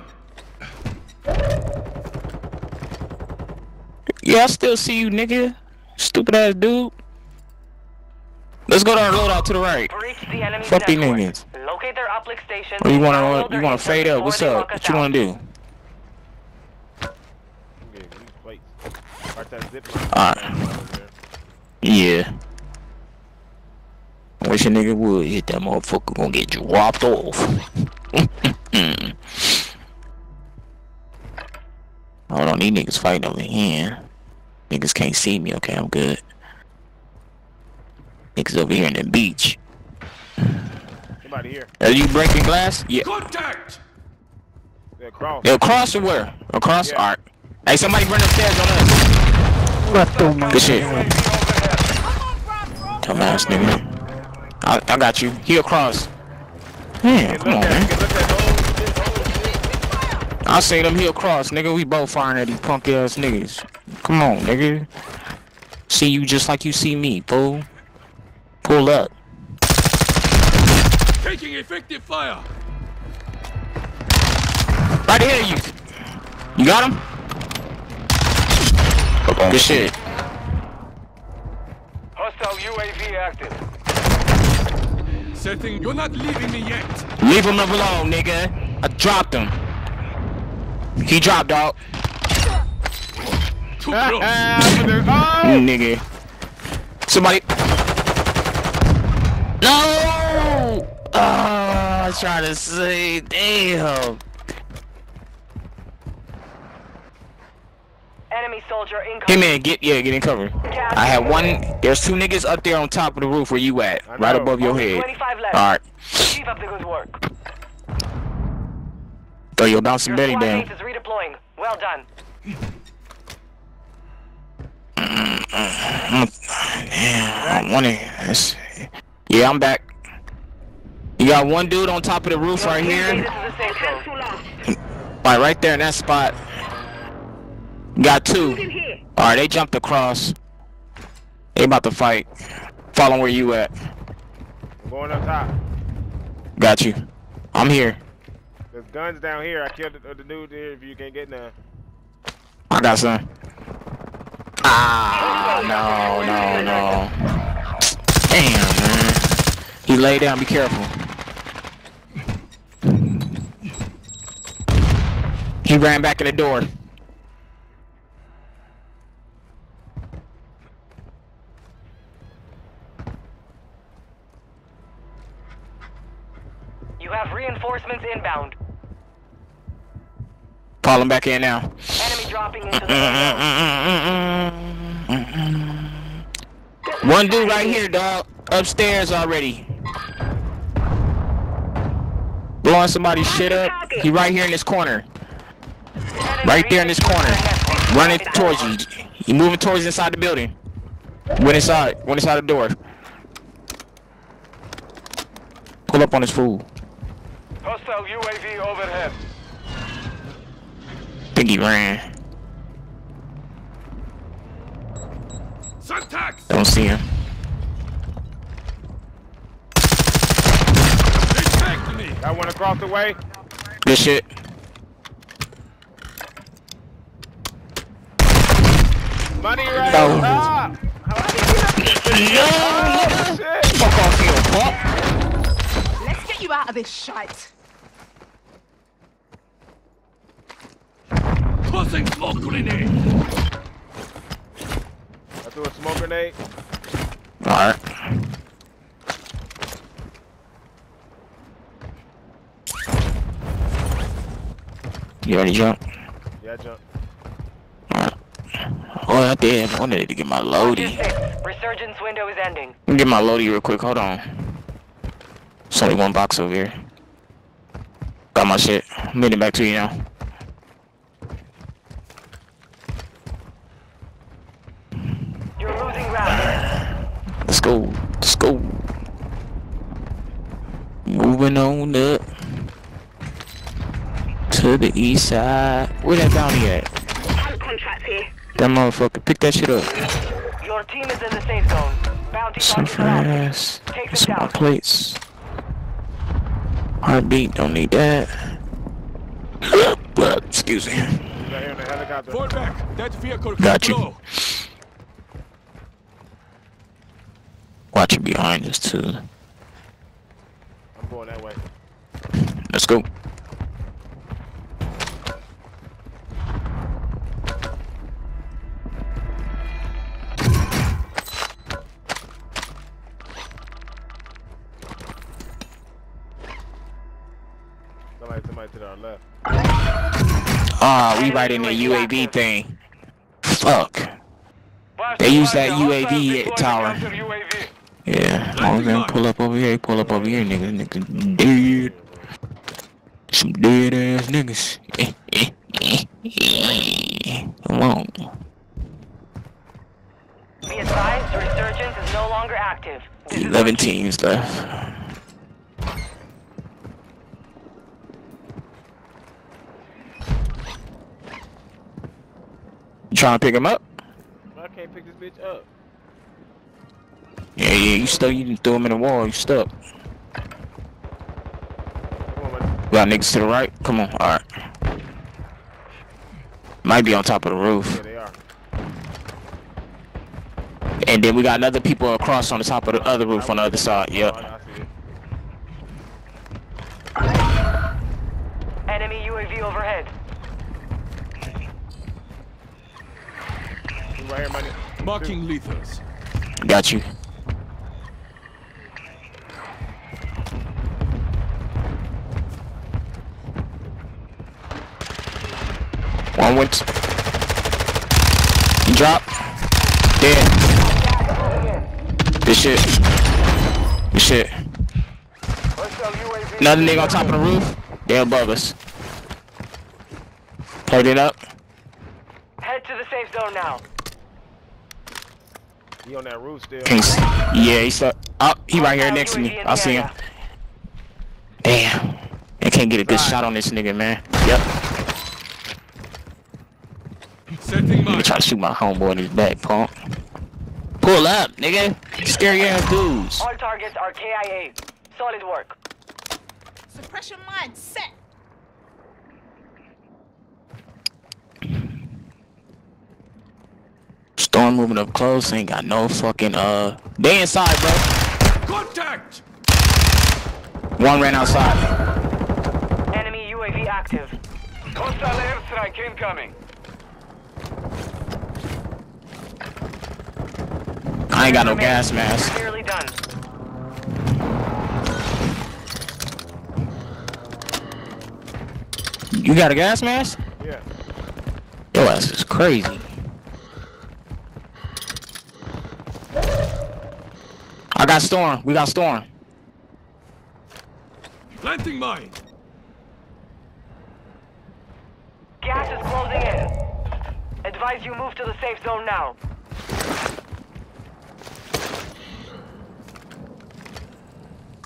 Speaker 2: Yeah, I still see you, nigga. Stupid ass dude. Let's go to our loadout to the right.
Speaker 4: The
Speaker 2: Fuck these niggas.
Speaker 4: Locate their uplink station.
Speaker 2: Or you wanna you wanna fade up? What's up? What you wanna do?
Speaker 3: Yeah, these plates. Right that zip line.
Speaker 2: Alright. Yeah. I wish a nigga would hit that motherfucker gonna get dropped off. Hmm. Hold on, these niggas fighting over here. Niggas can't see me, okay, I'm good. Niggas over here in the beach.
Speaker 3: Somebody here.
Speaker 2: Are you breaking glass? Yeah.
Speaker 5: Contact!
Speaker 3: They're across.
Speaker 2: Yeah, across or where? Across?
Speaker 3: Yeah.
Speaker 2: Alright. Hey, somebody run upstairs on us. What the Good shit. Dumbass nigga. I, I got you. He across. Man, come on,
Speaker 3: look
Speaker 2: man.
Speaker 3: at, get look at those. This whole shit.
Speaker 2: I seen them he cross, nigga. We both firing at these punk ass niggas. Come on, nigga. See you just like you see me, fool. Pull up.
Speaker 5: Taking effective fire!
Speaker 2: Right here, you. You got him? Good shit.
Speaker 1: Hostile UAV active.
Speaker 5: Setting. You're not leaving me yet!
Speaker 2: Leave him alone, nigga. I dropped him. He dropped, dog.
Speaker 5: Too close!
Speaker 3: but they're- oh!
Speaker 2: Nigga. Somebody. No! Oh, I was trying to say, damn.
Speaker 4: Enemy soldier
Speaker 2: Hey
Speaker 4: incoming.
Speaker 2: man, get yeah, get in cover. I had one. There's two niggas up there on top of the roof where you at, right above your head.
Speaker 4: 25 left.
Speaker 2: All right,
Speaker 4: Keep up the good work.
Speaker 2: Throw your bouncing
Speaker 4: Your
Speaker 2: Betty
Speaker 4: squad
Speaker 2: down.
Speaker 4: mate is redeploying. Well done.
Speaker 2: Damn, I wanna. that's- Yeah, I'm back. You got one dude on top of the roof right
Speaker 4: here.
Speaker 2: here.
Speaker 4: is the safe zone.
Speaker 2: Alright, right there in that spot. Got two.
Speaker 6: In.
Speaker 2: Alright, they jumped across. They about to fight. Follow where you at.
Speaker 3: I'm going up top.
Speaker 2: Got you. I'm here.
Speaker 3: There's guns down here. I killed the, the dude there if you can't get none.
Speaker 2: I got some. Ah, no, no, no. Damn, man. He lay down. Be careful. He ran back in the door.
Speaker 4: You have reinforcements inbound.
Speaker 2: Call him back in now.
Speaker 4: Enemy dropping into the.
Speaker 2: One dude right here, dog. Upstairs already. Blowing somebody's shit up. He right here in this corner. Right there in this corner. Running towards you. He moving towards inside the building. Went inside. Went inside the door. Pull up on this fool.
Speaker 1: Hostile UAV overhead.
Speaker 2: Think he ran.
Speaker 5: Syntax!
Speaker 2: Don't see him.
Speaker 5: They tagged me!
Speaker 3: Got one across the way.
Speaker 2: Good shit.
Speaker 3: Money right
Speaker 2: Oh.
Speaker 3: on top. Oh, shit.
Speaker 2: Fuck off here, fuck.
Speaker 8: Let's get you out of this shite.
Speaker 5: Tossing smoke grenade!
Speaker 3: I threw a smoke grenade.
Speaker 2: Alright. You ready to jump?
Speaker 3: Yeah, I jumped.
Speaker 2: Alright. Oh, I did. I wanted to get my loadie.
Speaker 4: Resurgence window is ending.
Speaker 2: Let me get my loadie real quick. Hold on. There's only one box over here. Got my shit. I'm heading back to you now.
Speaker 4: You're losing ground.
Speaker 2: Let's go. Let's go. Moving on up to the east side. Where that bounty at?
Speaker 6: Hunt contract here.
Speaker 2: That motherfucker. Pick that shit up.
Speaker 4: Your team is in the safe zone. Bounty
Speaker 2: Some
Speaker 4: targets are active.
Speaker 2: fries. Some more plates. Heartbeat. Don't need that. Excuse me.
Speaker 3: He's right here in the helicopter.
Speaker 5: Fall back! That vehicle
Speaker 2: Got you.
Speaker 5: blow.
Speaker 2: Watch it behind us too.
Speaker 3: I'm going that way.
Speaker 2: Let's go.
Speaker 3: Somebody, somebody to our left.
Speaker 2: Ah, we right in the UAV thing. Fuck. They use that UAV tower.
Speaker 1: Counter UAV.
Speaker 2: Yeah, I'm gonna pull up over here, pull up over here, nigga. Nigga mm. dead. Some dead ass niggas. Come on.
Speaker 4: Be advised, the resurgence is no longer active. This is
Speaker 2: 11 teams left. You trying to pick him up?
Speaker 3: I can't pick this bitch up.
Speaker 2: Yeah, yeah, you stuck. You threw him in the wall. You stuck.
Speaker 3: Come on, man.
Speaker 2: We got niggas to the right. Come on. All right. Might be on top of the roof.
Speaker 3: Yeah, they are.
Speaker 2: And then we got another people across on the top of the other roof on the other side.
Speaker 3: Oh,
Speaker 2: Yep.
Speaker 3: I see it.
Speaker 4: enemy UAV overhead.
Speaker 3: Right here, money.
Speaker 5: Marking lethals.
Speaker 2: Got you. One went. He dropped. Dead. This shit. This shit. Another nigga on top of the roof. They above us. Plate it up.
Speaker 4: Head to the safe zone now.
Speaker 3: He on that roof still.
Speaker 2: Can't s- Yeah, he's stuck. Oh, he right here next to me. I see him. Damn. I can't get a good shot on this nigga, man. Yep.
Speaker 5: Planting
Speaker 2: You
Speaker 5: mine.
Speaker 2: try to shoot my homeboy in his back, punk. Pull up, nigga. Scary ass dudes.
Speaker 4: All targets are KIA. Solid work.
Speaker 8: Suppression mine set.
Speaker 2: Storm moving up close. Ain't got no fucking uh. They inside, bro.
Speaker 5: Contact!
Speaker 2: One ran outside.
Speaker 4: Enemy UAV active.
Speaker 1: Hostile airstrike incoming.
Speaker 2: I ain't got no gas mask.
Speaker 4: Nearly done.
Speaker 2: You got a gas mask?
Speaker 3: Yeah.
Speaker 2: Your ass is crazy. I got storm. We got storm.
Speaker 5: Planting mine.
Speaker 4: Gas is closing in. Advise you move to the safe zone now.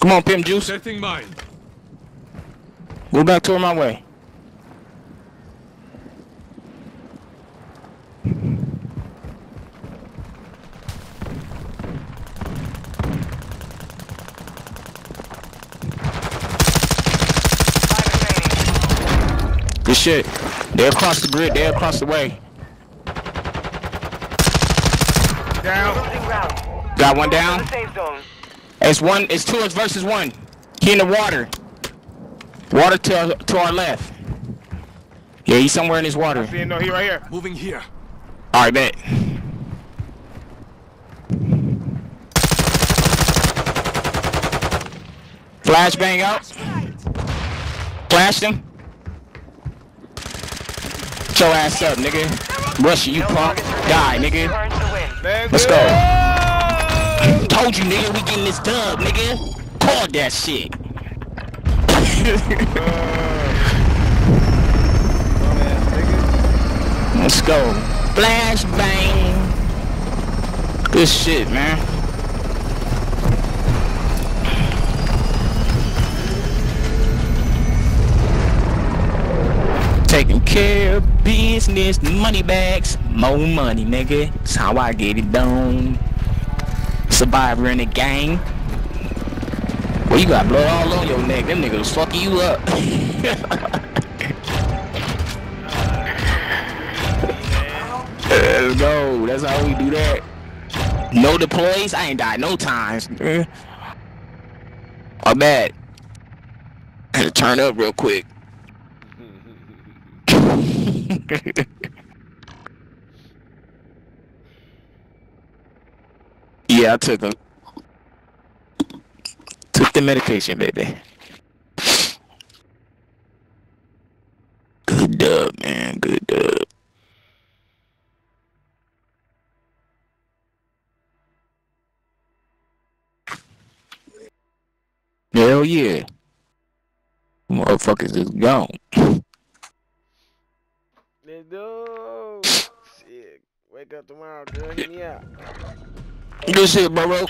Speaker 2: Come on, Pimp Juice.
Speaker 5: Setting mine.
Speaker 2: Go back toward my way.
Speaker 4: Five.
Speaker 2: Good shit. They're across the grid. They're across the way.
Speaker 4: Losing ground.
Speaker 2: Got one
Speaker 4: Move to
Speaker 2: down.
Speaker 4: The safe zone.
Speaker 2: It's one. It's two versus one. He in the water. Water to our, to our left. Yeah, he's somewhere in his water.
Speaker 3: See him? No, he right here.
Speaker 5: Moving here.
Speaker 2: All right, bet. Flashbang out. Flashed him. Get your ass up, nigga. Rush you, punk. Die, nigga.
Speaker 4: Earns the win.
Speaker 3: Let's,
Speaker 2: Let's
Speaker 3: go.
Speaker 2: Told you, nigga, we getting this dub, nigga. Called that shit. Let's go. Flashbang. Good shit, man. Taking care of business, money bags, more money, nigga. That's how I get it done. Survivor in the gang. Well, you got blood all on your neck. Them niggas fucking you up. Let's go. That's how we do that. No deploys. I ain't died no times. My bad. Had to turn up real quick. yeah, I took them. Took the medication, baby. Good dub, man. Good dub. Hell yeah. Motherfuckers is gone.
Speaker 3: Let's go. Shit. Wake up tomorrow, girl. Out.
Speaker 2: Good shit, bro.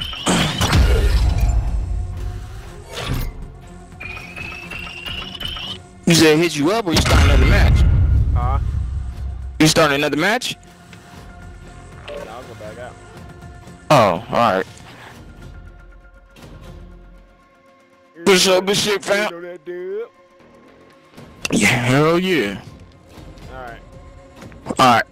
Speaker 2: You said hit you up or you start another match?
Speaker 3: Huh?
Speaker 2: You start another match?
Speaker 3: Yeah, I'll go back out.
Speaker 2: Oh, alright. Good shit, good shit, fam.
Speaker 3: know that dude?
Speaker 2: Yeah, hell yeah.
Speaker 3: Alright.
Speaker 2: Alright.